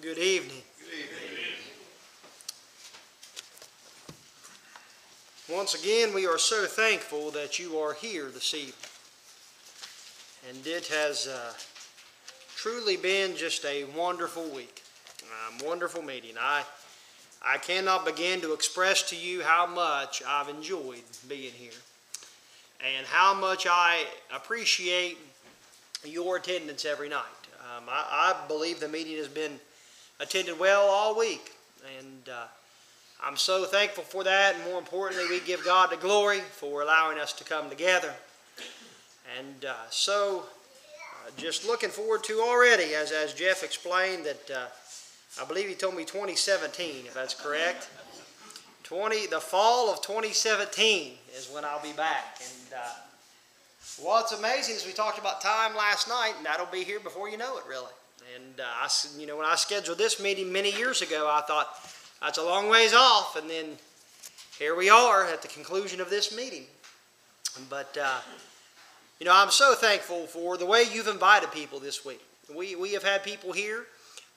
Good evening. Once again, we are so thankful that you are here this evening. And it has uh, truly been just a wonderful week, um, wonderful meeting. I, I cannot begin to express to you how much I've enjoyed being here and how much I appreciate your attendance every night. Um, I, I believe the meeting has been attended well all week, and uh, I'm so thankful for that. And more importantly, we give God the glory for allowing us to come together. And uh, so, uh, just looking forward to already, as, as Jeff explained, that uh, I believe he told me 2017, if that's correct. 20, the fall of 2017 is when I'll be back. And uh, what's amazing is we talked about time last night, and that'll be here before you know it, really. And uh, I, you know, when I scheduled this meeting many years ago, I thought that's a long ways off, and then here we are at the conclusion of this meeting. But uh, you know, I'm so thankful for the way you've invited people this week. We we have had people here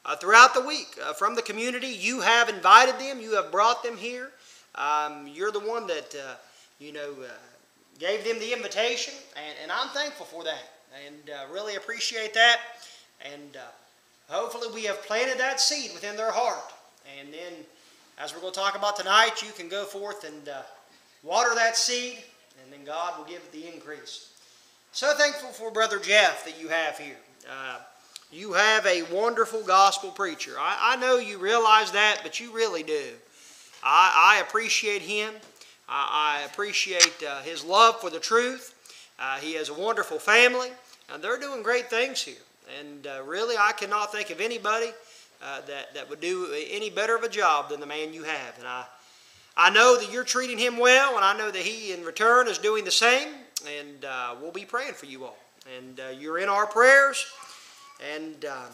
uh, throughout the week uh, from the community. You have invited them. You have brought them here. Um, you're the one that uh, you know uh, gave them the invitation, and, and I'm thankful for that, and uh, really appreciate that. And hopefully, we have planted that seed within their heart, and then as we're going to talk about tonight, you can go forth and uh, water that seed, and then God will give the increase. So thankful for Brother Jeff that you have here. Uh, you have a wonderful gospel preacher. I, I, know you realize that, but you really do. I, I appreciate him. I, I appreciate uh, his love for the truth. Uh, he has a wonderful family, and they're doing great things here. And uh, really, I cannot think of anybody uh, that, that would do any better of a job than the man you have. And I, I know that you're treating him well, and I know that he, in return, is doing the same. And uh, we'll be praying for you all. And uh, you're in our prayers. And, um,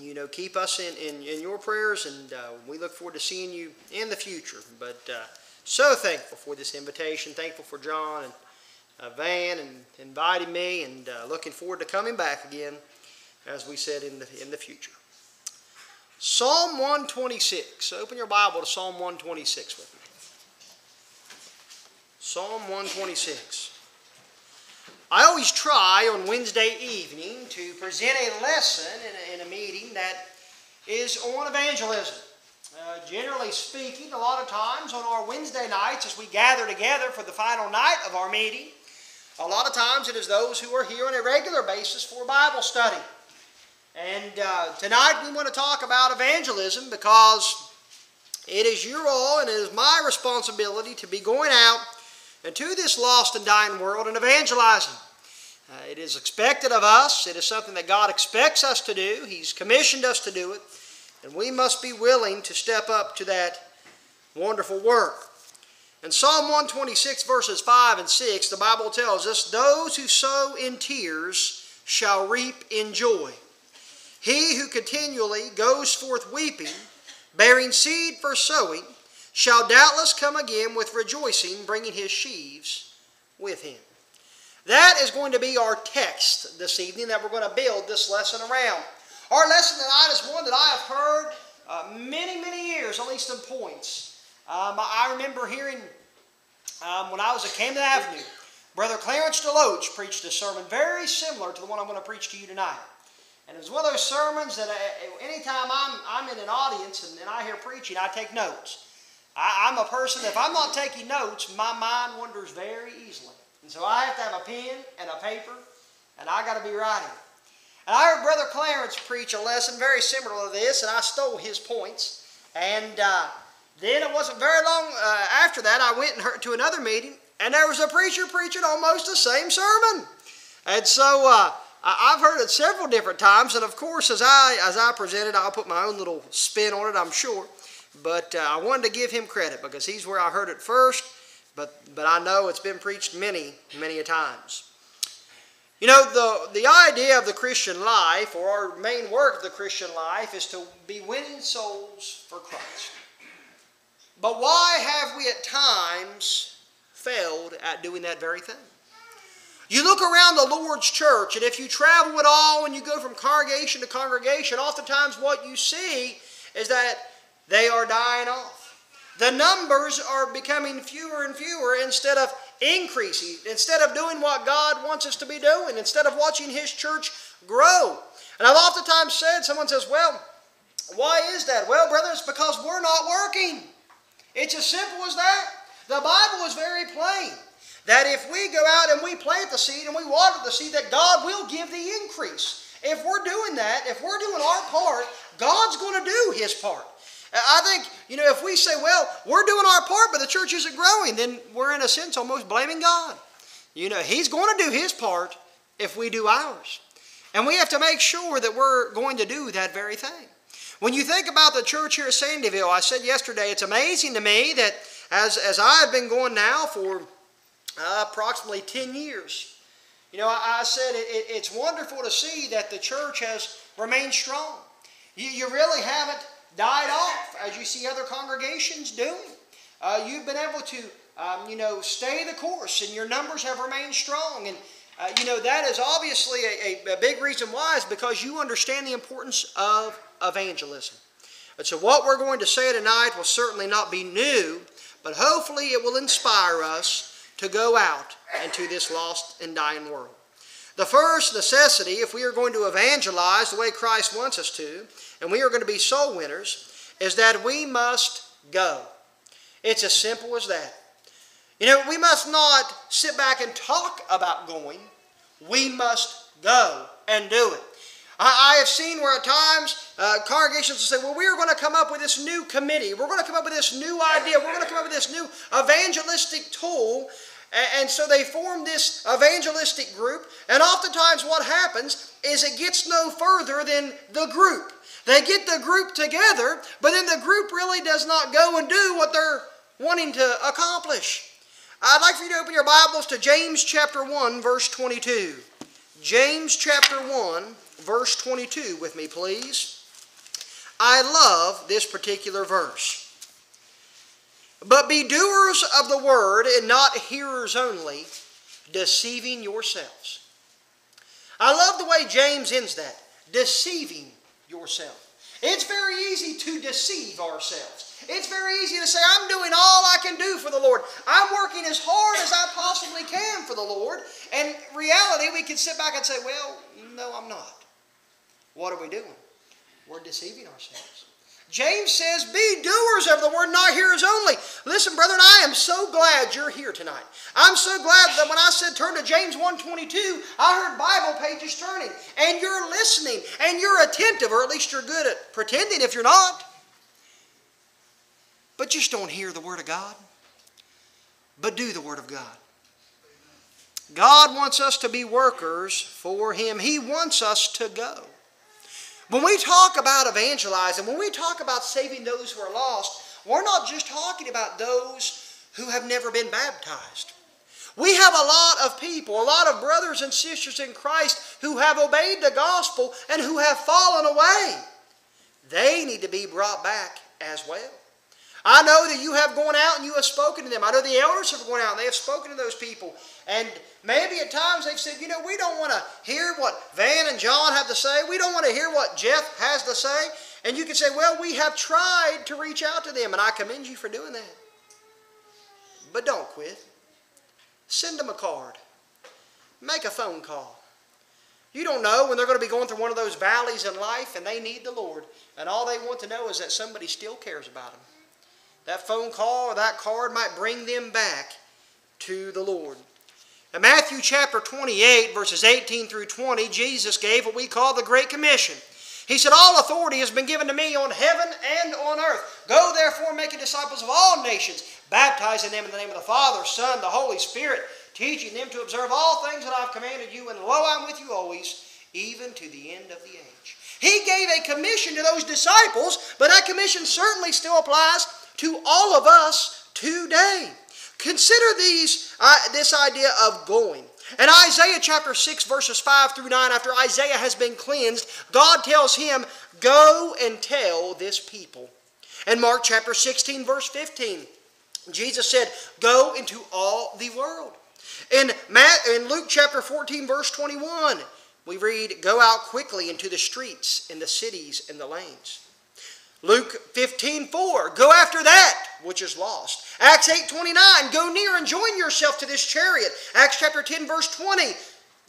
you know, keep us in, in, in your prayers. And uh, we look forward to seeing you in the future. But uh, so thankful for this invitation. Thankful for John and Van and inviting me. And looking forward to coming back again, as we said, in the, in the future. Psalm 126. Open your Bible to Psalm 126 with me. Psalm 126. I always try on Wednesday evening to present a lesson in a, in a meeting that is on evangelism. Uh, generally speaking, a lot of times on our Wednesday nights as we gather together for the final night of our meeting, a lot of times it is those who are here on a regular basis for Bible study. And uh, tonight we want to talk about evangelism because it is your all and it is my responsibility to be going out into this lost and dying world and evangelizing. Uh, it is expected of us, it is something that God expects us to do. He's commissioned us to do it, and we must be willing to step up to that wonderful work. In Psalm 126, verses 5 and 6, the Bible tells us, Those who sow in tears shall reap in joy. He who continually goes forth weeping, bearing seed for sowing, shall doubtless come again with rejoicing, bringing his sheaves with him. That is going to be our text this evening that we're going to build this lesson around. Our lesson tonight is one that I have heard uh, many, many years, at least in points. Um, I remember hearing um, when I was at Camden Avenue, Brother Clarence DeLoach preached a sermon very similar to the one I'm going to preach to you tonight. And it was one of those sermons that uh, anytime I'm, I'm in an audience and, and I hear preaching, I take notes. I, I'm a person, if I'm not taking notes, my mind wanders very easily. And so I have to have a pen and a paper, and I got to be writing. And I heard Brother Clarence preach a lesson very similar to this, and I stole his points. And uh, then it wasn't very long uh, after that, I went heard to another meeting, and there was a preacher preaching almost the same sermon. And so uh, I've heard it several different times, and of course, as I as I presented, I'll put my own little spin on it. I'm sure, but uh, I wanted to give him credit because he's where I heard it first. But but I know it's been preached many many a times. You know the the idea of the Christian life, or our main work of the Christian life, is to be winning souls for Christ. But why have we at times failed at doing that very thing? You look around the Lord's church, and if you travel at all and you go from congregation to congregation, oftentimes what you see is that they are dying off. The numbers are becoming fewer and fewer instead of increasing, instead of doing what God wants us to be doing, instead of watching His church grow. And I've oftentimes said, someone says, well, why is that? Well, brother, it's because we're not working. It's as simple as that. The Bible is very plain that if we go out and we plant the seed and we water the seed, that God will give the increase. If we're doing that, if we're doing our part, God's going to do His part. Uh, I think, you know, if we say, well, we're doing our part, but the church isn't growing, then we're in a sense almost blaming God. You know, He's going to do His part if we do ours. And we have to make sure that we're going to do that very thing. When you think about the church here at Sandyville, I said yesterday, it's amazing to me that as, as I've been going now for uh, approximately 10 years, you know, I, I said it, it, it's wonderful to see that the church has remained strong. You, you really haven't died off as you see other congregations doing. Uh, you've been able to, um, you know, stay the course and your numbers have remained strong. And, uh, you know, that is obviously a, a, a big reason why is because you understand the importance of evangelism. And so what we're going to say tonight will certainly not be new, but hopefully it will inspire us to go out into this lost and dying world. The first necessity, if we are going to evangelize the way Christ wants us to, and we are going to be soul winners, is that we must go. It's as simple as that. You know, we must not sit back and talk about going. We must go and do it. I, have seen where at times uh, congregations will say, well, we are going to come up with this new committee. We're going to come up with this new idea. We're going to come up with this new evangelistic tool. And, so they form this evangelistic group. And oftentimes what happens is it gets no further than the group. They get the group together, but then the group really does not go and do what they're wanting to accomplish. I'd like for you to open your Bibles to James chapter 1, verse 22. James chapter 1, verse 22 with me, please. I love this particular verse. But be doers of the word and not hearers only, deceiving yourselves. I love the way James ends that. Deceiving yourself. It's very easy to deceive ourselves. It's very easy to say, I'm doing all I can do for the Lord. I'm working as hard as I possibly can for the Lord. And reality, we can sit back and say, well, no, I'm not. What are we doing? We're deceiving ourselves. James says, Be doers of the word, not hearers only. Listen, brethren, I am so glad you're here tonight. I'm so glad that when I said turn to James 1.22, I heard Bible pages turning. And you're listening, and you're attentive, or at least you're good at pretending if you're not. But just don't hear the Word of God, but do the Word of God. God wants us to be workers for Him. He wants us to go. When we talk about evangelizing, when we talk about saving those who are lost, we're not just talking about those who have never been baptized. We have a lot of people, a lot of brothers and sisters in Christ who have obeyed the gospel and who have fallen away. They need to be brought back as well. I know that you have gone out and you have spoken to them. I know the elders have gone out and they have spoken to those people. And maybe at times they've said, you know, we don't want to hear what Van and John have to say. We don't want to hear what Jeff has to say. And you can say, well, we have tried to reach out to them, and I commend you for doing that. But don't quit. Send them a card. Make a phone call. You don't know when they're going to be going through one of those valleys in life and they need the Lord. And all they want to know is that somebody still cares about them. That phone call or that card might bring them back to the Lord. In Matthew chapter 28, verses 18 through 20, Jesus gave what we call the Great Commission. He said, All authority has been given to me on heaven and on earth. Go therefore making disciples of all nations, baptizing them in the name of the Father, Son, the Holy Spirit, teaching them to observe all things that I've commanded you, and lo, I'm with you always, even to the end of the age. He gave a commission to those disciples, but that commission certainly still applies to all of us today. Consider these, uh, this idea of going. In Isaiah chapter 6, verses 5 through 9, after Isaiah has been cleansed, God tells him, Go and tell this people. In Mark chapter 16, verse 15, Jesus said, Go into all the world. In, Matt, in Luke chapter 14, verse 21, we read, Go out quickly into the streets, in the cities, and the lanes. Luke 15, 4, go after that which is lost. Acts 8, 29, go near and join yourself to this chariot. Acts chapter 10, verse 20,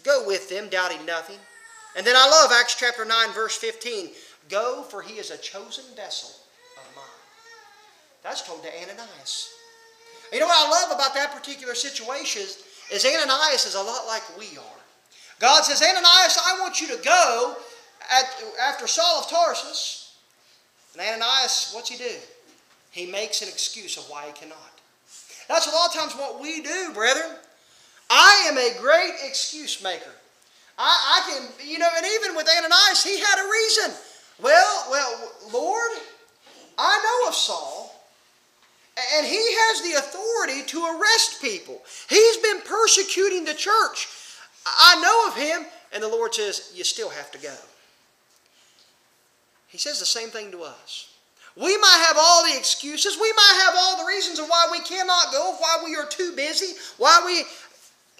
go with them, doubting nothing. And then I love Acts chapter 9, verse 15, go for he is a chosen vessel of mine. That's told to Ananias. You know what I love about that particular situation is, Ananias is a lot like we are. God says, Ananias, I want you to go at, after Saul of Tarsus. And Ananias, what's he do? He makes an excuse of why he cannot. That's a lot of times what we do, brethren. I am a great excuse maker. I, I can, you know, and even with Ananias, he had a reason. Well, well, Lord, I know of Saul, and he has the authority to arrest people. He's been persecuting the church. I know of him. And the Lord says, You still have to go. He says the same thing to us. We might have all the excuses. We might have all the reasons of why we cannot go, why we are too busy, why we.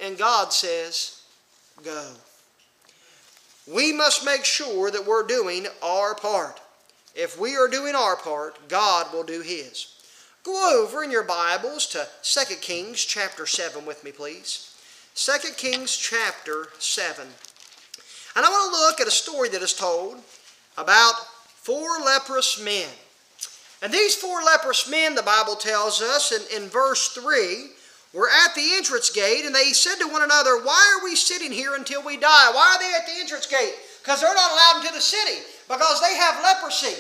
And God says, Go. We must make sure that we're doing our part. If we are doing our part, God will do His. Go over in your Bibles to 2 Kings chapter 7 with me, please. 2 Kings chapter 7. And I want to look at a story that is told about four leprous men. And these four leprous men, the Bible tells us in, in verse 3, were at the entrance gate, and they said to one another, Why are we sitting here until we die? Why are they at the entrance gate? Because they're not allowed into the city, because they have leprosy.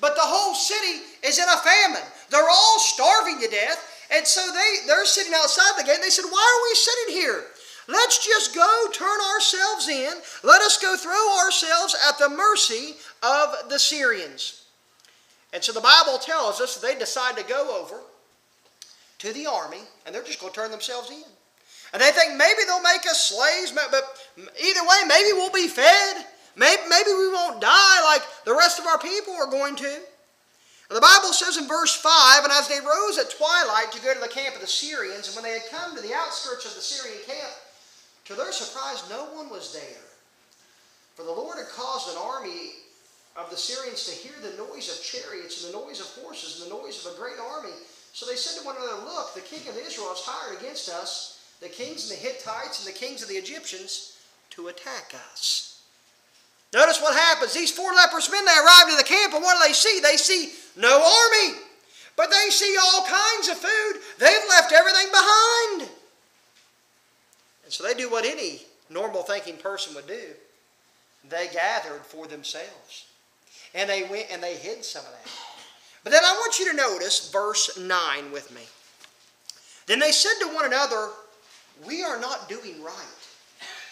But the whole city is in a famine. They're all starving to death. And so they, they're sitting outside the gate. And they said, Why are we sitting here? Let's just go turn ourselves in. Let us go throw ourselves at the mercy of the Syrians. And so the Bible tells us they decide to go over to the army and they're just going to turn themselves in. And they think maybe they'll make us slaves, but either way, maybe we'll be fed. Maybe, maybe we won't die like the rest of our people are going to. And the Bible says in verse 5 And as they rose at twilight to go to the camp of the Syrians, and when they had come to the outskirts of the Syrian camp, to their surprise, no one was there. For the Lord had caused an army of the Syrians to hear the noise of chariots and the noise of horses and the noise of a great army. So they said to one another, Look, the king of Israel has hired against us the kings and the Hittites and the kings of the Egyptians to attack us. Notice what happens. These four leprous men, they arrive to the camp, and what do they see? They see no army, but they see all kinds of food. They've left everything behind. And so they do what any normal thinking person would do. They gathered for themselves. And they went and they hid some of that. But then I want you to notice verse 9 with me. Then they said to one another, We are not doing right.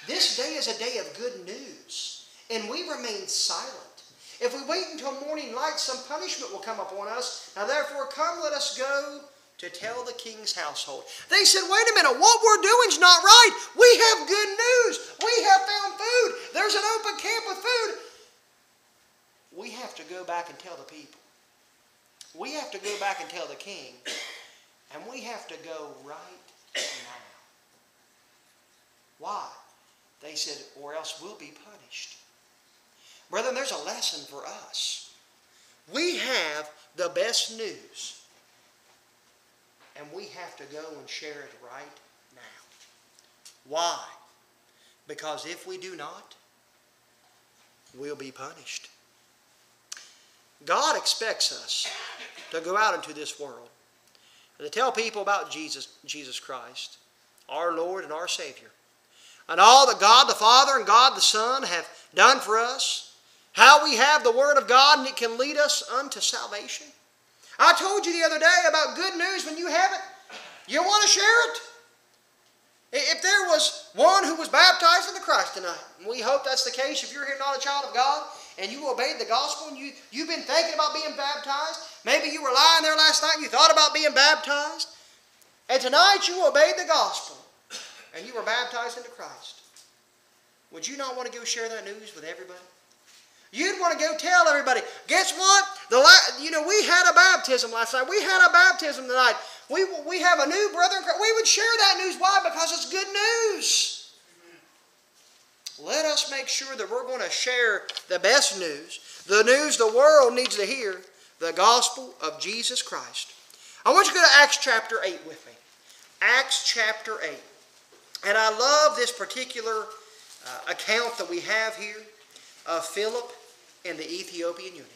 This day is a day of good news, and we remain silent. If we wait until morning light, some punishment will come upon us. Now therefore, come, let us go to tell the king's household. They said, wait a minute, what we're doing is not right. We have good news. We have found food. There's an open camp with food. We have to go back and tell the people. We have to go back and tell the king. And we have to go right now. Why? They said, or else we'll be punished. Brethren, there's a lesson for us. We have the best news and we have to go and share it right now. Why? Because if we do not, we'll be punished. God expects us to go out into this world and to tell people about Jesus, Jesus Christ, our Lord and our Savior, and all that God the Father and God the Son have done for us, how we have the Word of God and it can lead us unto salvation. I told you the other day about good news when you have it. You want to share it? If there was one who was baptized in the Christ tonight, we hope that's the case if you're here not a child of God, and you obeyed the gospel, and you, you've been thinking about being baptized, maybe you were lying there last night and you thought about being baptized, and tonight you obeyed the gospel, and you were baptized into Christ. Would you not want to go share that news with everybody? You'd want to go tell everybody. Guess what? The you know we had a baptism last night. We had a baptism tonight we, we have a new brother in Christ, we would share that news. Why? Because it's good news. Let us make sure that we're going to share the best news, the news the world needs to hear, the gospel of Jesus Christ. I want you to go to Acts chapter 8 with me. Acts chapter 8. And I love this particular uh, account that we have here of Philip and the Ethiopian eunuch.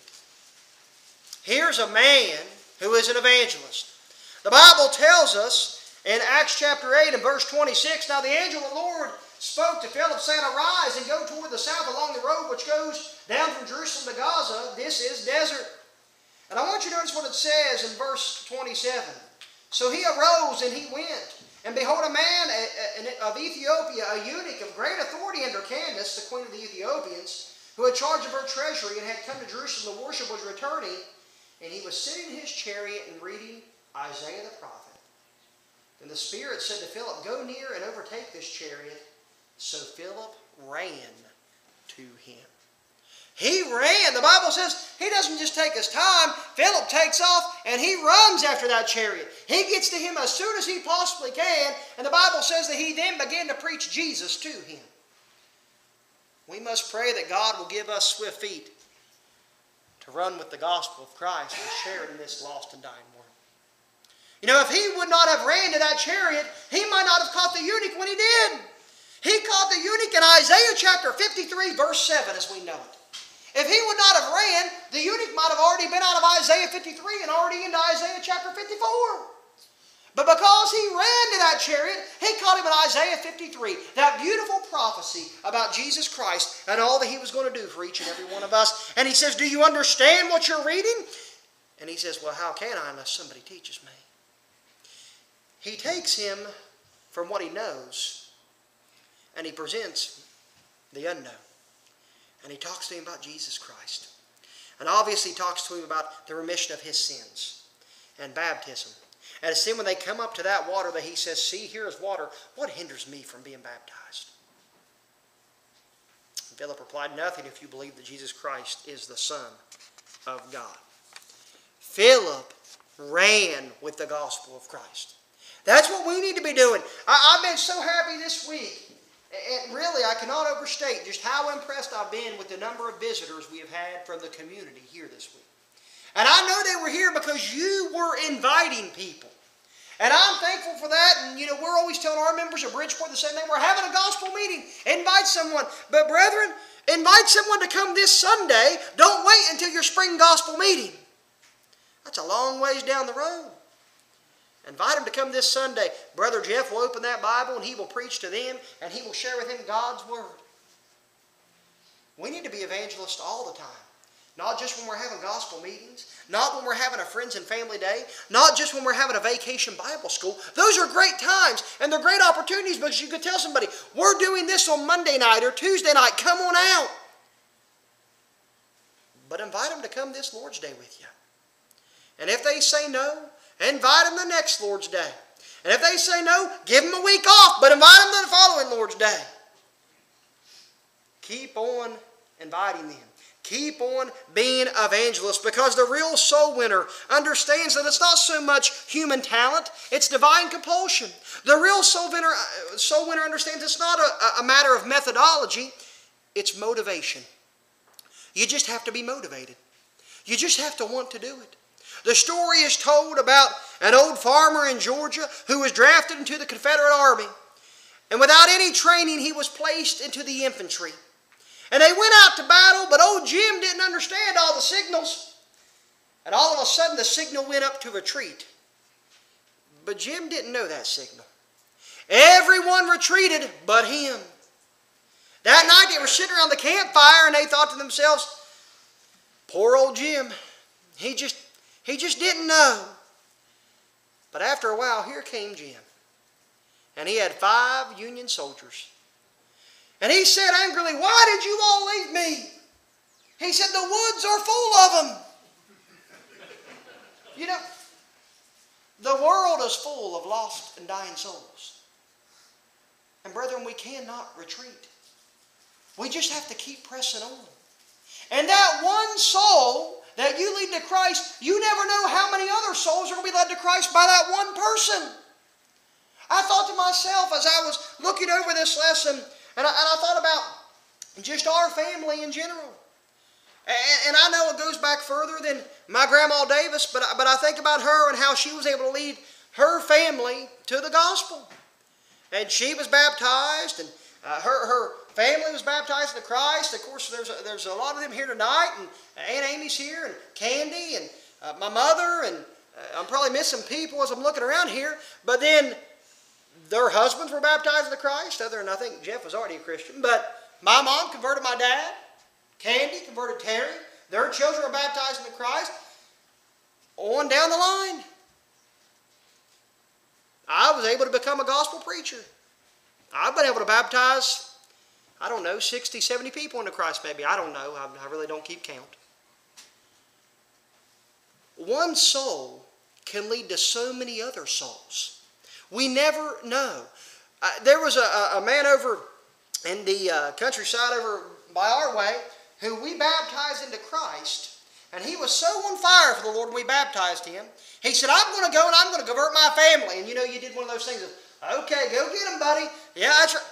Here's a man who is an evangelist. The Bible tells us in Acts chapter 8 and verse 26 Now the angel of the Lord spoke to Philip, saying, Arise and go toward the south along the road which goes down from Jerusalem to Gaza. This is desert. And I want you to notice what it says in verse 27. So he arose and he went. And behold, a man of Ethiopia, a eunuch of great authority under Candace, the queen of the Ethiopians, who had charge of her treasury and had come to Jerusalem to worship, was returning. And he was sitting in his chariot and reading Isaiah the prophet. Then the Spirit said to Philip, Go near and overtake this chariot. So Philip ran to him. He ran. The Bible says he doesn't just take his time. Philip takes off and he runs after that chariot. He gets to him as soon as he possibly can. And the Bible says that he then began to preach Jesus to him. We must pray that God will give us swift feet to run with the gospel of Christ and share in this lost and dying world. You know, if he would not have ran to that chariot, he might not have caught the eunuch when he did. He caught the eunuch in Isaiah chapter 53, verse 7, as we know it. If he would not have ran, the eunuch might have already been out of Isaiah 53 and already into Isaiah chapter 54. But because he ran to that chariot, he caught him in Isaiah 53, that beautiful prophecy about Jesus Christ and all that he was going to do for each and every one of us. And he says, Do you understand what you're reading? And he says, Well, how can I unless somebody teaches me? He takes him from what he knows and he presents the unknown and he talks to him about Jesus Christ. And obviously talks to him about the remission of his sins and baptism. And then when they come up to that water that he says, See, here is water. What hinders me from being baptized? Philip replied, Nothing if you believe that Jesus Christ is the Son of God. Philip ran with the gospel of Christ. That's what we need to be doing. I, have been so happy this week and really, I cannot overstate just how impressed I've been with the number of visitors we have had from the community here this week. And I know they were here because you were inviting people. And I'm thankful for that. And, you know, we're always telling our members of Bridgeport the same thing. We're having a gospel meeting. Invite someone. But, brethren, invite someone to come this Sunday. Don't wait until your spring gospel meeting. That's a long ways down the road. Invite them to come this Sunday. Brother Jeff will open that Bible and he will preach to them and he will share with them God's Word. We need to be evangelists all the time. Not just when we're having gospel meetings, not when we're having a friends and family day, not just when we're having a vacation Bible school. Those are great times and they're great opportunities because you could tell somebody, we're doing this on Monday night or Tuesday night, come on out. But invite them to come this Lord's Day with you. And if they say no, Invite them the next Lord's Day. And if they say no, give them a week off, but invite them to the following Lord's Day. Keep on inviting them. Keep on being evangelists because the real soul winner understands that it's not so much human talent, it's divine compulsion. The real soul winner, uh, soul winner understands it's not a, a matter of methodology, it's motivation. You just have to be motivated. You just have to want to do it. The story is told about an old farmer in Georgia who was drafted into the Confederate Army. And without any training, he was placed into the infantry. And they went out to battle, but old Jim didn't understand all the signals. And all of a sudden, the signal went up to retreat. But Jim didn't know that signal. Everyone retreated but him. That night, they were sitting around the campfire and they thought to themselves, Poor old Jim. He just he just didn't know. But after a while, here came Jim. And he had five Union soldiers. And he said angrily, Why did you all leave me? He said, The woods are full of them. you know, the world is full of lost and dying souls. And brethren, we cannot retreat. We just have to keep pressing on. And that one soul that you lead to Christ, you never know how many other souls are going to be led to Christ by that one person. I thought to myself as I was looking over this lesson, and I, and I thought about just our family in general. And, and I know it goes back further than my grandma Davis, but, but I think about her and how she was able to lead her family to the gospel. And she was baptized, and uh, her, her family was baptized into Christ. Of course, there's a, there's a lot of them here tonight, and Aunt Amy's here, and Candy, and uh, my mother, and uh, I'm probably missing people as I'm looking around here. But then their husbands were baptized into Christ. Other than I think Jeff was already a Christian, but my mom converted my dad. Candy converted Terry. Their children were baptized into Christ. On down the line. I was able to become a gospel preacher. I've been able to baptize, I don't know, 60, 70 people into Christ maybe. I don't know. I, I really don't keep count. One soul can lead to so many other souls. We never know. Uh, there was a, a, man over in the uh, countryside over by our way who we baptized into Christ, and he was so on fire for the Lord when we baptized him. He said, I'm going to go and I'm going to convert my family. And you know, you did one of those things of, okay, go get him, buddy. Yeah, that's right.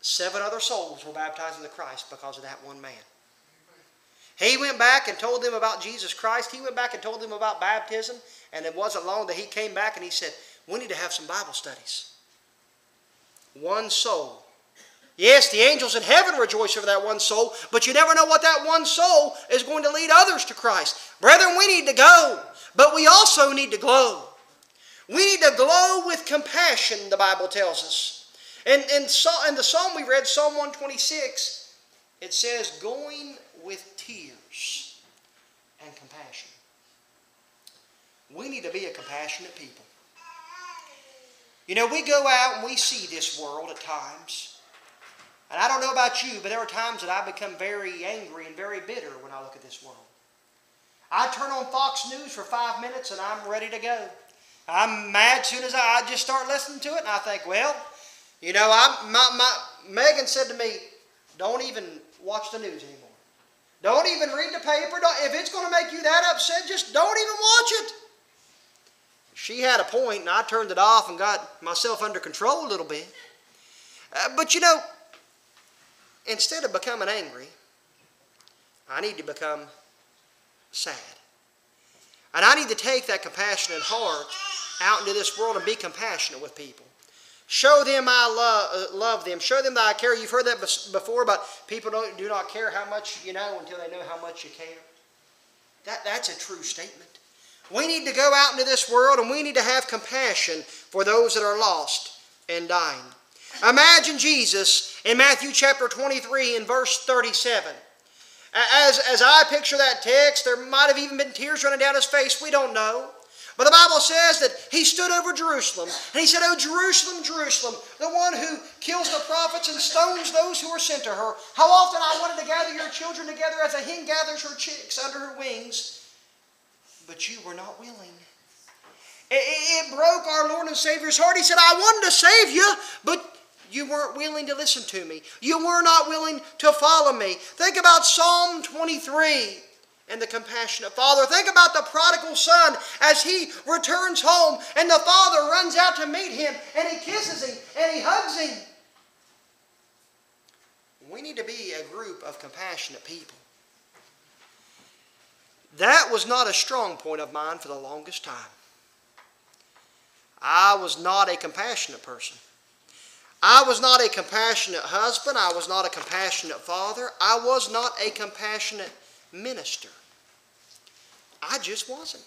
Seven other souls were baptized into Christ because of that one man. He went back and told them about Jesus Christ. He went back and told them about baptism. And it wasn't long that he came back and he said, We need to have some Bible studies. One soul Yes, the angels in heaven rejoice over that one soul, but you never know what that one soul is going to lead others to Christ. Brethren, we need to go, but we also need to glow. We need to glow with compassion, the Bible tells us. And in, in the psalm we read, Psalm 126, it says, going with tears and compassion. We need to be a compassionate people. You know, we go out and we see this world at times. And I don't know about you, but there are times that I become very angry and very bitter when I look at this world. I turn on Fox News for five minutes and I'm ready to go. I'm mad as soon as I, I just start listening to it and I think, well, you know, I, my, my, Megan said to me, don't even watch the news anymore. Don't even read the paper. Don't, if it's going to make you that upset, just don't even watch it. She had a point, and I turned it off and got myself under control a little bit. Uh, but you know, instead of becoming angry, I need to become sad. And I need to take that compassionate heart out into this world and be compassionate with people. Show them I love, uh, love them. Show them that I care. You've heard that before, but people don't, do not care how much you know until they know how much you care. That, that's a true statement. We need to go out into this world and we need to have compassion for those that are lost and dying. Imagine Jesus in Matthew chapter 23 and verse 37. As, as I picture that text, there might have even been tears running down his face. We don't know. But the Bible says that he stood over Jerusalem and he said, Oh, Jerusalem, Jerusalem, the one who kills the prophets and stones those who are sent to her. How often I wanted to gather your children together as a hen gathers her chicks under her wings, but you were not willing. It, broke our Lord and Savior's heart. He said, I wanted to save you, but you weren't willing to listen to me. You were not willing to follow me. Think about Psalm 23 and the compassionate father. Think about the prodigal son as he returns home and the father runs out to meet him and he kisses him and he hugs him. We need to be a group of compassionate people. That was not a strong point of mine for the longest time. I was not a compassionate person. I was not a compassionate husband. I was not a compassionate father. I was not a compassionate minister. I just wasn't.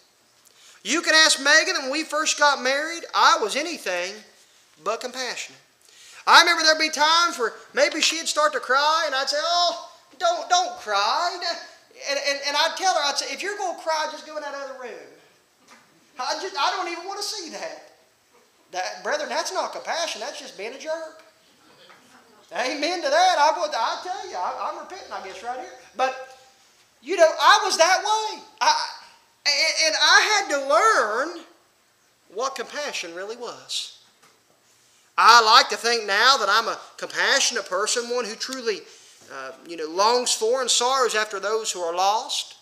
You can ask Megan, when we first got married, I was anything but compassionate. I remember there'd be times where maybe she'd start to cry, and I'd say, Oh, don't, don't cry. And, and, and I'd tell her, I'd say, If you're going to cry, just go in that other room. I, just, I don't even want to see that. That, brethren, that's not compassion. That's just being a jerk. Amen to that. I would. I tell you, I, am repenting. I guess right here. But you know, I was that way. I, and I had to learn what compassion really was. I like to think now that I'm a compassionate person, one who truly, uh, you know, longs for and sorrows after those who are lost.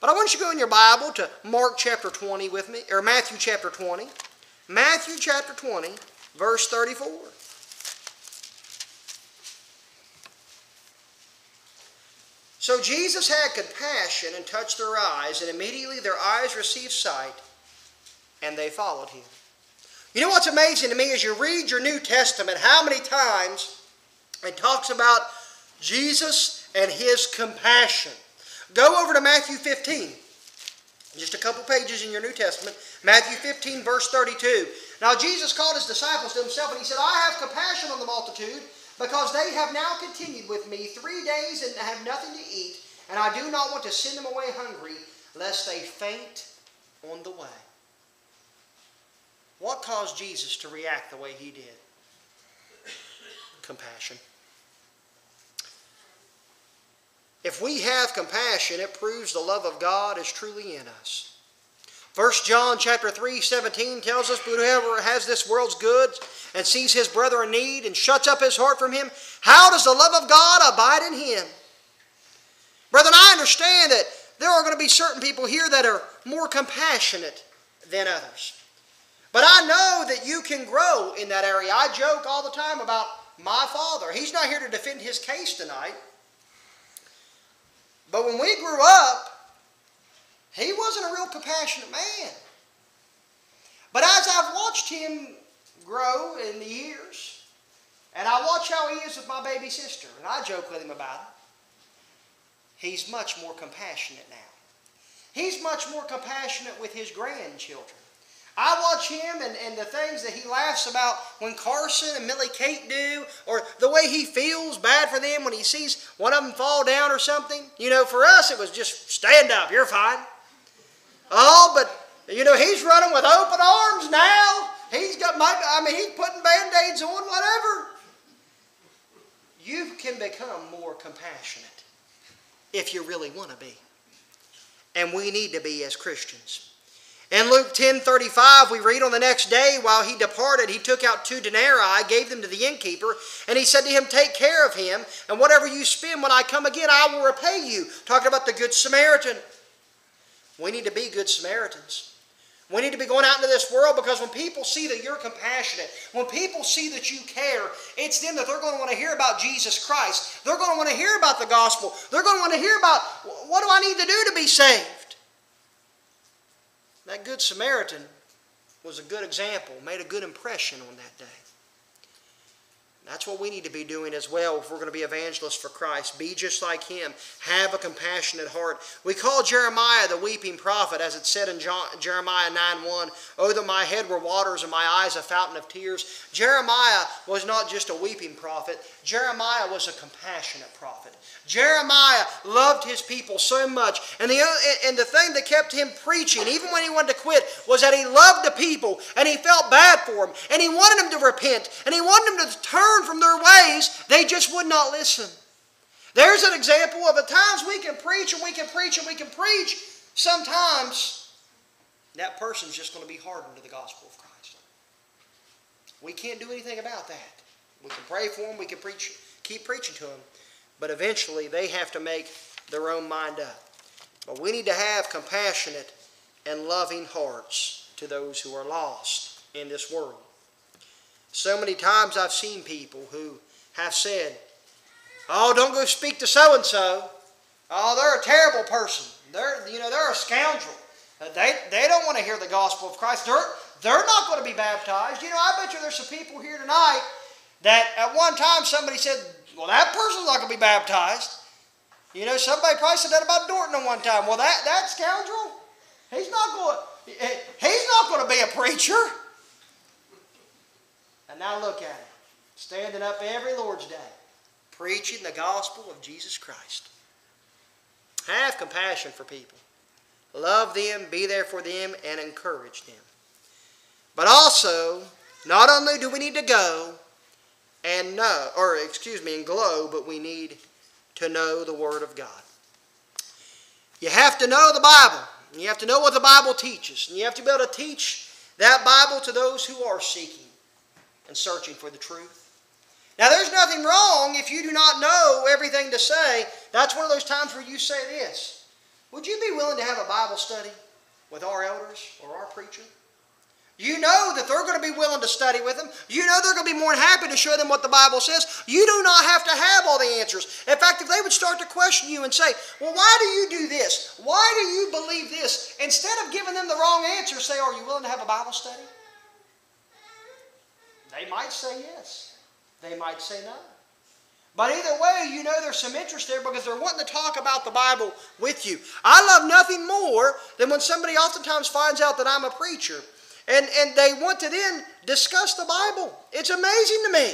But I want you to go in your Bible to Mark chapter 20 with me, or Matthew chapter 20. Matthew chapter 20, verse 34. So Jesus had compassion and touched their eyes, and immediately their eyes received sight, and they followed him. You know what's amazing to me is you read your New Testament, how many times it talks about Jesus and his compassion. Go over to Matthew 15. Just a couple pages in your New Testament. Matthew 15, verse 32. Now Jesus called his disciples to himself and he said, I have compassion on the multitude because they have now continued with me three days and have nothing to eat, and I do not want to send them away hungry, lest they faint on the way. What caused Jesus to react the way he did? Compassion. If we have compassion, it proves the love of God is truly in us. 1 John chapter 3, 17 tells us, But whoever has this world's goods and sees his brother in need and shuts up his heart from him, how does the love of God abide in him? Brethren, I understand that there are going to be certain people here that are more compassionate than others. But I know that you can grow in that area. I joke all the time about my father. He's not here to defend his case tonight. But when we grew up, he wasn't a real compassionate man. But as I've watched him grow in the years, and I watch how he is with my baby sister, and I joke with him about it, he's much more compassionate now. He's much more compassionate with his grandchildren. I watch him and, and the things that he laughs about when Carson and Millie Kate do, or the way he feels bad for them when he sees one of them fall down or something. You know, for us, it was just stand up, you're fine. Oh, but, you know, he's running with open arms now. He's got my, I mean, he's putting band aids on, whatever. You can become more compassionate if you really want to be. And we need to be as Christians. In Luke 10:35, we read on the next day, while he departed, he took out two denarii, gave them to the innkeeper, and he said to him, Take care of him, and whatever you spend when I come again, I will repay you. Talking about the Good Samaritan. We need to be good Samaritans. We need to be going out into this world because when people see that you're compassionate, when people see that you care, it's them that they're going to want to hear about Jesus Christ. They're going to want to hear about the gospel. They're going to want to hear about what do I need to do to be saved. That Good Samaritan was a good example, made a good impression on that day. That's what we need to be doing as well if we're going to be evangelists for Christ. Be just like him. Have a compassionate heart. We call Jeremiah the weeping prophet, as it said in John, Jeremiah 9 1. Oh, that my head were waters and my eyes a fountain of tears. Jeremiah was not just a weeping prophet, Jeremiah was a compassionate prophet. Jeremiah loved his people so much. And the, and the thing that kept him preaching, even when he wanted to quit, was that he loved the people and he felt bad for them. And he wanted them to repent and he wanted them to turn from their ways. They just would not listen. There's an example of at times we can preach and we can preach and we can preach. Sometimes that person's just going to be hardened to the gospel of Christ. We can't do anything about that. We can pray for them, we can preach, keep preaching to them, but eventually they have to make their own mind up. But we need to have compassionate and loving hearts to those who are lost in this world. So many times I've seen people who have said, Oh, don't go speak to so and so. Oh, they're a terrible person. They're, you know, they're a scoundrel. Uh, they, they don't want to hear the gospel of Christ. They're, they're not going to be baptized. You know, I bet you there's some people here tonight that at one time somebody said, well, that person's not going to be baptized. You know, somebody probably said that about Dorton at one time. Well, that, that scoundrel, he's not going, he's not going to be a preacher. And now look at him, standing up every Lord's Day, preaching the gospel of Jesus Christ. Have compassion for people. Love them, be there for them, and encourage them. But also, not only do we need to go, and know, or excuse me, and glow, but we need to know the Word of God. You have to know the Bible. You have to know what the Bible teaches. And you have to be able to teach that Bible to those who are seeking and searching for the truth. Now, there's nothing wrong if you do not know everything to say. That's one of those times where you say this would you be willing to have a Bible study with our elders or our preacher? You know that they're going to be willing to study with them. You know they're going to be more than happy to show them what the Bible says. You do not have to have all the answers. In fact, if they would start to question you and say, Well, why do you do this? Why do you believe this? Instead of giving them the wrong answer, say, Are you willing to have a Bible study? They might say yes. They might say no. But either way, you know there's some interest there because they're wanting to talk about the Bible with you. I love nothing more than when somebody oftentimes finds out that I'm a preacher and, and they want to then discuss the Bible. It's amazing to me.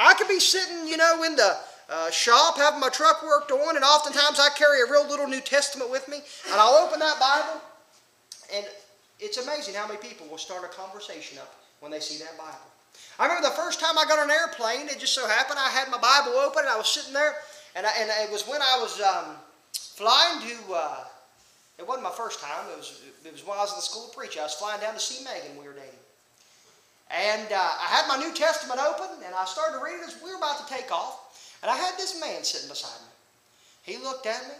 I could be sitting, you know, in the uh, shop having my truck worked on, and oftentimes I carry a real little New Testament with me, and I'll open that Bible, and it's amazing how many people will start a conversation up when they see that Bible. I remember the first time I got on an airplane, it just so happened I had my Bible open, and I was sitting there, and, I, and it was when I was um, flying to uh, it wasn't my first time. It was, it was when I was in the school of preaching. I was flying down to see Megan. We were dating. And uh, I had my New Testament open, and I started to read it as we were about to take off. And I had this man sitting beside me. He looked at me,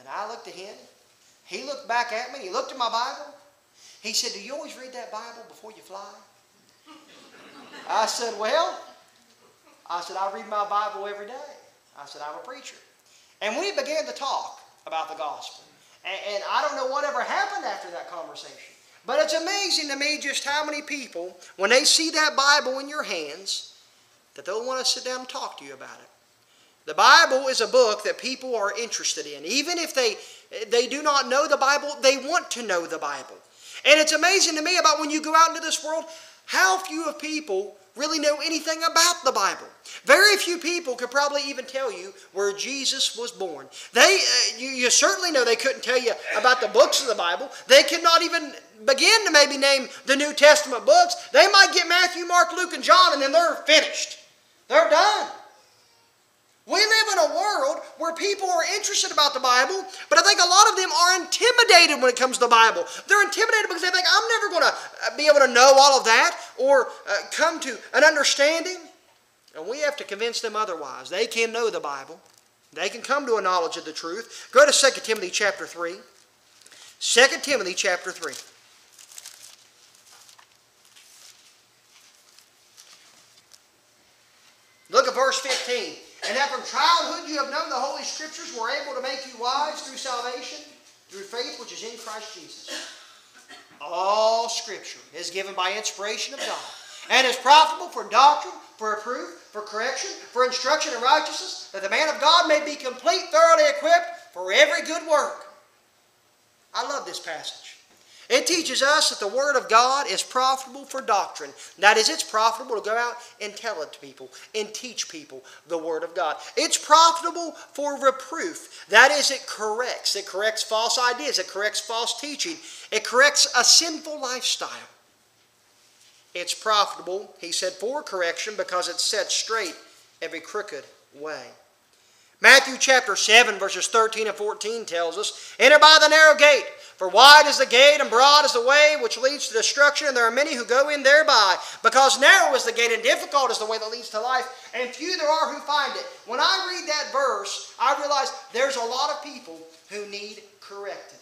and I looked at him. He looked back at me. He looked at my Bible. He said, Do you always read that Bible before you fly? I said, Well, I said, I read my Bible every day. I said, I'm a preacher. And we began to talk about the gospel. And, and I don't know whatever happened after that conversation. But it's amazing to me just how many people, when they see that Bible in your hands, that they'll want to sit down and talk to you about it. The Bible is a book that people are interested in. Even if they, they do not know the Bible, they want to know the Bible. And it's amazing to me about when you go out into this world, how few of people really know anything about the Bible. Very few people could probably even tell you where Jesus was born. They, uh, you, you certainly know they couldn't tell you about the books of the Bible. They could not even begin to maybe name the New Testament books. They might get Matthew, Mark, Luke, and John, and then they're finished. They're done. We live in a world where people are interested about the Bible, but I think a lot of them are intimidated when it comes to the Bible. They're intimidated because they think, I'm never going to uh, be able to know all of that or uh, come to an understanding. And we have to convince them otherwise. They can know the Bible. They can come to a knowledge of the truth. Go to 2 Timothy chapter 3. 2 Timothy chapter 3. Look at verse 15 and that from childhood you have known the Holy Scriptures were able to make you wise through salvation, through faith which is in Christ Jesus. All Scripture is given by inspiration of God and is profitable for doctrine, for reproof, for correction, for instruction in righteousness, that the man of God may be complete, thoroughly equipped for every good work. I love this passage. It teaches us that the Word of God is profitable for doctrine. That is, it's profitable to go out and tell it to people and teach people the Word of God. It's profitable for reproof. That is, it corrects. It corrects false ideas. It corrects false teaching. It corrects a sinful lifestyle. It's profitable, he said, for correction because it sets straight every crooked way. Matthew chapter 7, verses 13 and 14 tells us Enter by the narrow gate. For wide is the gate and broad is the way which leads to destruction, and there are many who go in thereby. Because narrow is the gate and difficult is the way that leads to life, and few there are who find it. When I read that verse, I realize there's a lot of people who need corrected.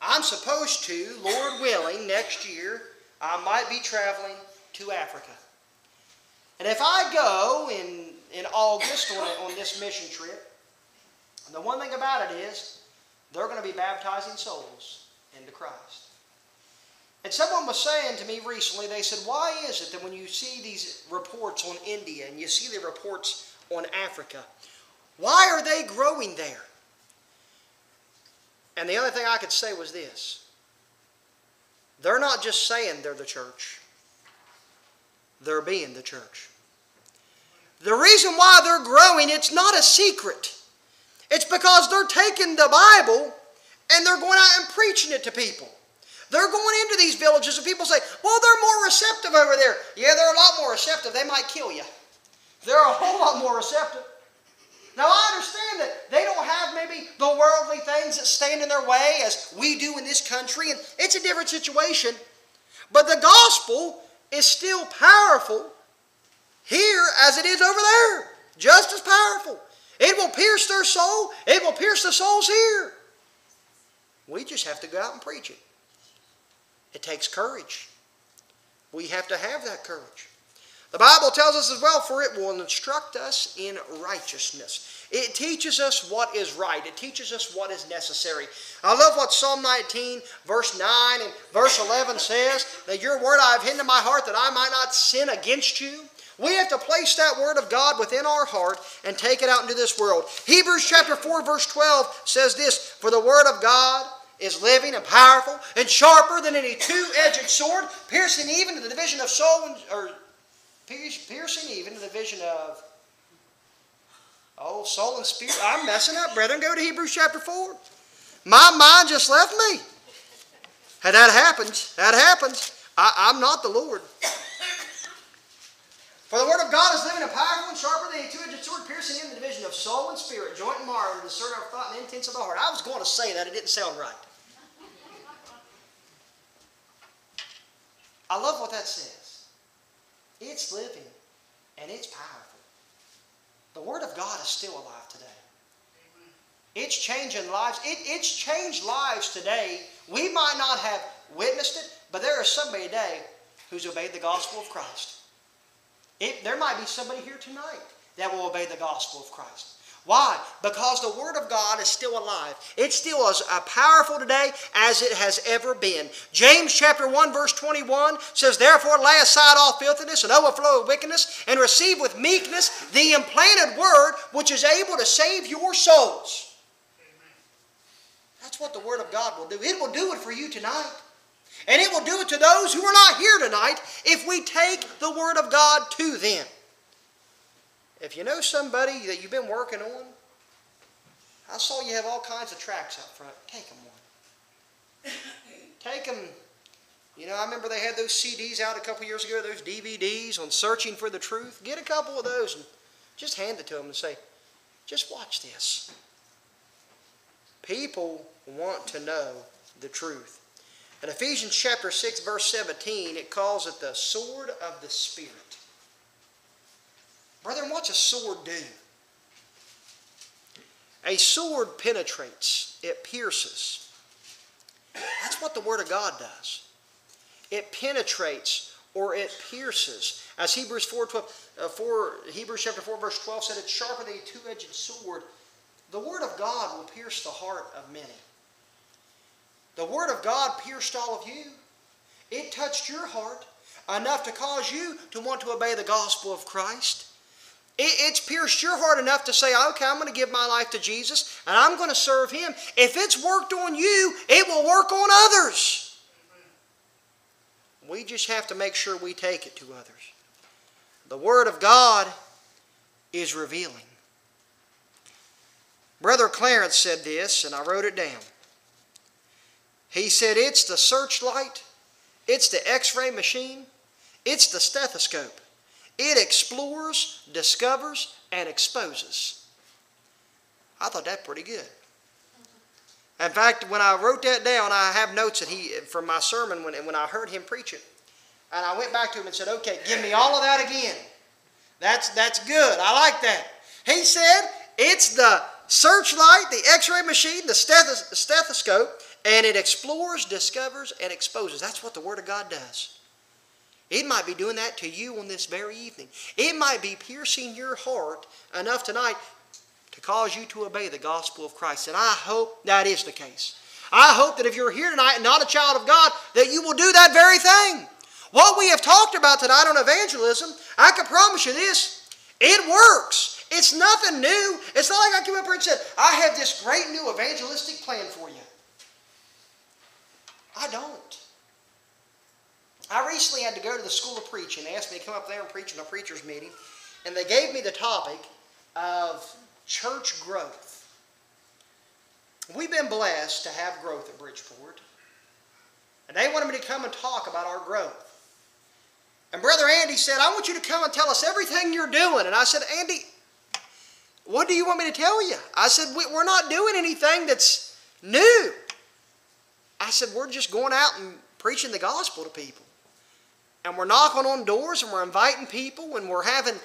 I'm supposed to, Lord willing, next year, I might be traveling to Africa. And if I go in, on, on this mission trip, And the one thing about it is, they're going to be baptizing souls into Christ. And someone was saying to me recently, they said, why is it that when you see these reports on India and you see the reports on Africa, why are they growing there? And the only thing I could say was this they're not just saying they're the church, they're being the church. The reason why they're growing, it's not a secret. It's because they're taking the Bible and they're going out and preaching it to people. They're going into these villages and people say, well, they're more receptive over there. Yeah, they're a lot more receptive. They might kill you. They're a whole lot more receptive. Now, I understand that they don't have maybe the worldly things that stand in their way as we do in this country, and it's a different situation. But the gospel is still powerful here as it is over there. Just as powerful. It will pierce their soul. It will pierce the souls here. We just have to go out and preach it. It takes courage. We have to have that courage. The Bible tells us as well, for it will instruct us in righteousness. It teaches us what is right. It teaches us what is necessary. I love what Psalm 19, verse 9 and verse 11 says, that your word I have hidden in my heart that I might not sin against you. We have to place that word of God within our heart and take it out into this world. Hebrews chapter 4, verse 12 says this, For the word of God is living and powerful and sharper than any two-edged sword, piercing even to the division of soul and, or piercing even to the vision of oh soul and spirit. I'm messing up, brethren. Go to Hebrews chapter 4. My mind just left me. And that happens. That happens. I, am not the Lord. For the word of God is living and powerful and sharper than a two-edged sword, piercing in the division of soul and spirit, joint and marrow, and discern our thought and intents of the heart. I was going to say that. It didn't sound right. I love what that says. It's living and it's powerful. The Word of God is still alive today. It's changing lives. It, it's changed lives today. We might not have witnessed it, but there is somebody today who's obeyed the gospel of Christ. It, there might be somebody here tonight that will obey the gospel of Christ. Why? Because the Word of God is still alive. It's still as uh, powerful today as it has ever been. James chapter 1 verse 21 says, Therefore lay aside all filthiness and overflow of wickedness, and receive with meekness the implanted Word which is able to save your souls. That's what the Word of God will do. It will do it for you tonight. And it will do it to those who are not here tonight if we take the Word of God to them. If you know somebody that you've been working on, I saw you have all kinds of tracks out front. Take them one. Take them. You know, I remember they had those CDs out a couple years ago, those DVDs on searching for the truth. Get a couple of those and just hand it to them and say, just watch this. People want to know the truth. In Ephesians chapter 6, verse 17, it calls it the sword of the Spirit. Brethren, what's a sword do? A sword penetrates, it pierces. That's what the Word of God does. It penetrates or it pierces. As Hebrews 4, 12, uh, 4, Hebrews chapter 4, verse 12 said, it's sharper than a two-edged sword. The Word of God will pierce the heart of many. The Word of God pierced all of you. It touched your heart enough to cause you to want to obey the gospel of Christ. it's pierced your heart enough to say, okay, I'm going to give my life to Jesus and I'm going to serve Him. If it's worked on you, it will work on others. We just have to make sure we take it to others. The Word of God is revealing. Brother Clarence said this, and I wrote it down. He said it's the searchlight, it's the x ray machine, it's the stethoscope. It explores, discovers, and exposes. I thought that pretty good. In fact, when I wrote that down, I have notes that he from my sermon when, when I heard him preach it. And I went back to him and said, okay, give me all of that again. That's, that's good. I like that. He said, it's the searchlight, the x-ray machine, the stethoscope, and it explores, discovers, and exposes. That's what the Word of God does. It might be doing that to you on this very evening. It might be piercing your heart enough tonight to cause you to obey the gospel of Christ. And I hope that is the case. I hope that if you're here tonight and not a child of God, that you will do that very thing. What we have talked about tonight on evangelism, I can promise you this, it works. It's nothing new. It's not like I came up here and said, I have this great new evangelistic plan for you. I don't. I recently had to go to the School of Preaching. They asked me to come up there and preach in a preacher's meeting. And they gave me the topic of church growth. We've been blessed to have growth at Bridgeport. And they wanted me to come and talk about our growth. And Brother Andy said, I want you to come and tell us everything you're doing. And I said, Andy, what do you want me to tell you? I said, we're not doing anything that's new. I said, we're just going out and preaching the gospel to people. And we're knocking on doors and we're inviting people and we're having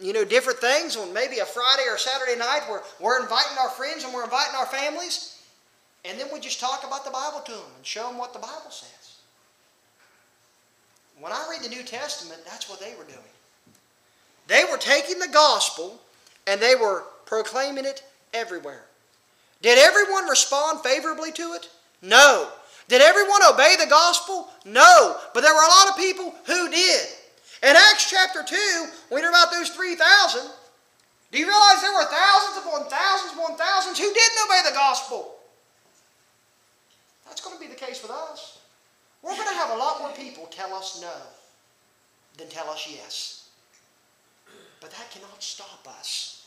you know, different things on maybe a Friday or Saturday night where we're inviting our friends and we're inviting our families. And then we just talk about the Bible to them and show them what the Bible says. When I read the New Testament, that's what they were doing. They were taking the gospel and they were proclaiming it everywhere. Did everyone respond favorably to it? No. Did everyone obey the gospel? No. But there were a lot of people who did. In Acts chapter 2, we hear about those 3,000. Do you realize there were thousands upon thousands upon thousands who didn't obey the gospel? That's going to be the case with us. We're going to have a lot more people tell us no than tell us yes. But that cannot stop us.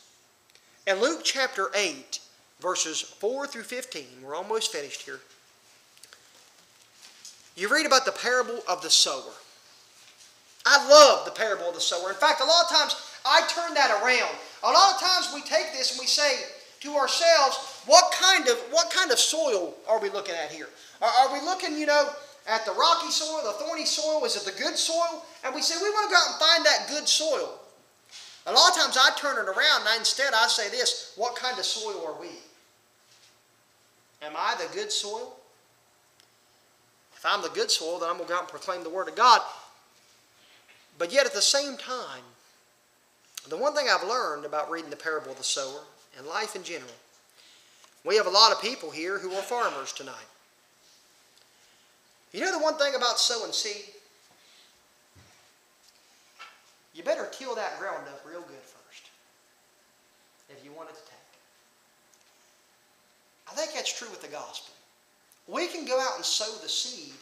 In Luke chapter 8, verses 4 through 15, we're almost finished here. You read about the parable of the sower. I love the parable of the sower. In fact, a lot of times I turn that around. A lot of times we take this and we say to ourselves, what kind of what kind of soil are we looking at here? Are, are we looking, you know, at the rocky soil, the thorny soil? Is it the good soil? And we say we want to go out and find that good soil. A lot of times I turn it around and instead I say this, what kind of soil are we? Am I the good soil? If I'm the good soil, then I'm going to go out and proclaim the Word of God. But yet at the same time, the one thing I've learned about reading the parable of the sower and life in general, we have a lot of people here who are farmers tonight. You know the one thing about sowing seed? You better till that ground up real good first if you want it to take. I think that's true with the gospel. We can go out and sow the seed,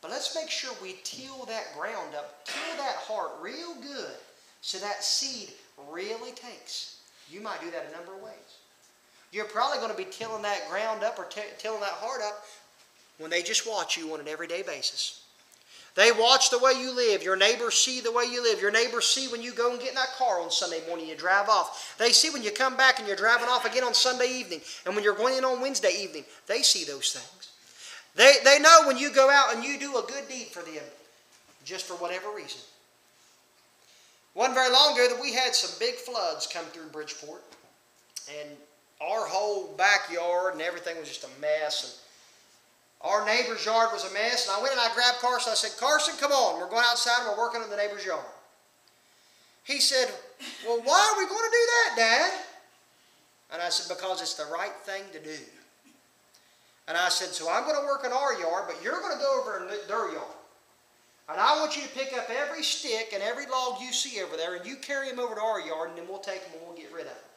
but let's make sure we till that ground up, till that heart real good so that seed really takes. You might do that a number of ways. You're probably going to be tilling that ground up or tilling that heart up when they just watch you on an everyday basis. They watch the way you live. Your neighbors see the way you live. Your neighbors see when you go and get in that car on Sunday morning, and you drive off. They see when you come back and you're driving off again on Sunday evening. And when you're going in on Wednesday evening, they see those things. They, they know when you go out and you do a good deed for them, just for whatever reason. Wasn't very long ago that we had some big floods come through Bridgeport. And our whole backyard and everything was just a mess. And our neighbor's yard was a mess, and I went and I grabbed Carson. I said, Carson, come on. We're going outside and we're working on the neighbor's yard. He said, Well, why are we going to do that, Dad? And I said, Because it's the right thing to do. And I said, So I'm going to work in our yard, but you're going to go over in their yard. And I want you to pick up every stick and every log you see over there, and you carry them over to our yard, and then we'll take them and we'll get rid of them.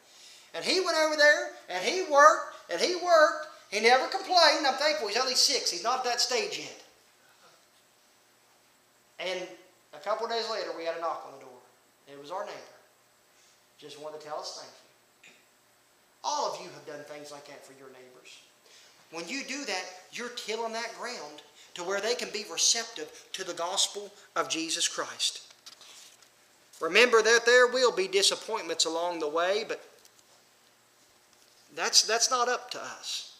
And he went over there, and he worked, and he worked, he never complained. I'm thankful he's only six. He's not at that stage yet. And a couple days later, we had a knock on the door. It was our neighbor. Just wanted to tell us thank you. All of you have done things like that for your neighbors. When you do that, you're tilling that ground to where they can be receptive to the gospel of Jesus Christ. Remember that there will be disappointments along the way, but that's, that's not up to us.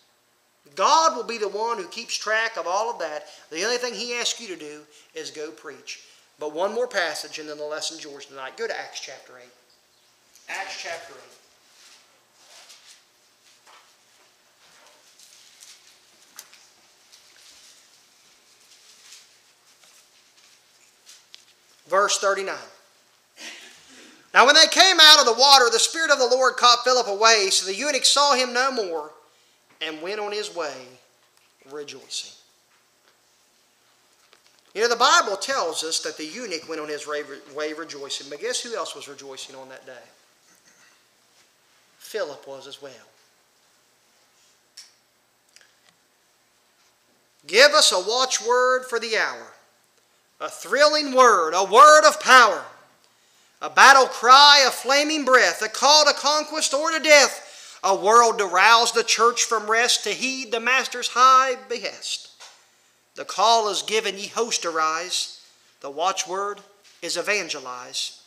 God will be the one who keeps track of all of that. The only thing He asks you to do is go preach. But one more passage and then the lesson George, tonight. Go to Acts chapter 8. Acts chapter 8. Verse 39. Now, when they came out of the water, the Spirit of the Lord caught Philip away, so the eunuch saw him no more and went on his way rejoicing. You know, the Bible tells us that the eunuch went on his way rejoicing, but guess who else was rejoicing on that day? Philip was as well. Give us a watchword for the hour, a thrilling word, a word of power, a battle cry, a flaming breath, a call to conquest or to death a world to rouse the church from rest, to heed the Master's high behest. The call is given, ye host arise. The watchword is evangelize.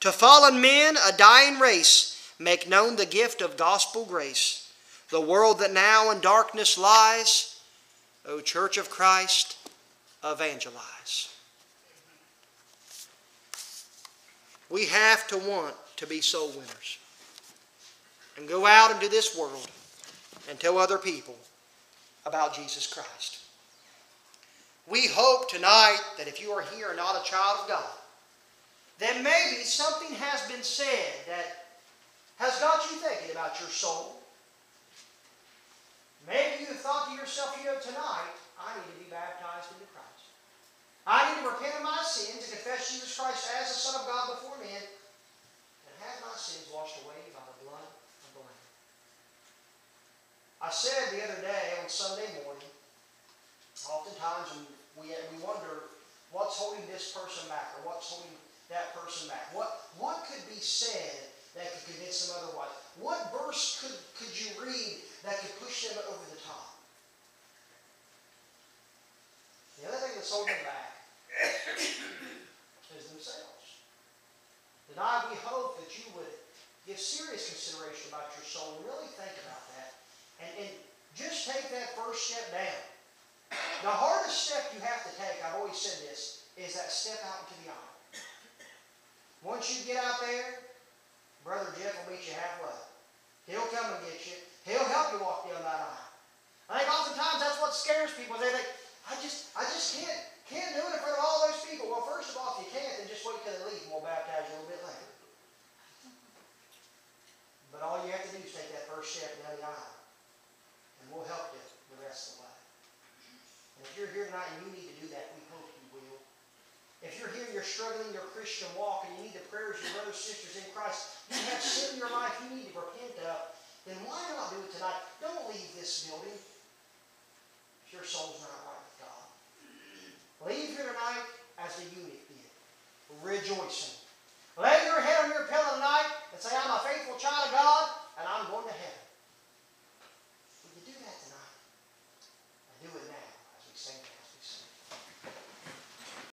To fallen men, a dying race, make known the gift of gospel grace. The world that now in darkness lies, O Church of Christ, evangelize. we have to want to be soul winners and go out into this world and tell other people about Jesus Christ. We hope tonight that if you are here and not a child of God, then maybe something has been said that has got you thinking about your soul. Maybe you thought to yourself, you know, tonight, I need to be baptized into Christ. I need to repent of my sins and confess Jesus Christ as the Son of God before men and have my sins washed away by the blood of the Lamb. I said the other day on Sunday morning, oftentimes we, we wonder what's holding this person back or what's holding that person back. What, what could be said that could convince them otherwise? What verse could, could you read that could push them over the top? The other thing that's holding them back is themselves. Tonight we hope that you would give serious consideration about your soul and really think about that. And, and just take that first step down. The hardest step you have to take, I've always said this, is that step out into the aisle. Once you get out there, Brother Jeff will meet you halfway. He'll come and get you. He'll help you walk down that aisle. I think oftentimes that's what scares people. They think, I just, I just can't, can't do it in front of all those people. Well, first of all, if you can't, then just wait till they leave and we'll baptize you a little bit later. But all you have to do is take that first step down the aisle, we'll help you the rest of the way. And if you're here tonight and you need to do that, we hope you will. If you're here and you're struggling in your Christian walk and you need the prayers of your brothers and sisters in Christ, you have sin in your life you need to repent of, then why not do it tonight? Don't leave this building if your soul's not right with God. Leave here tonight as the eunuch did, rejoicing. Lay your head on your pillow tonight and say, I'm a faithful child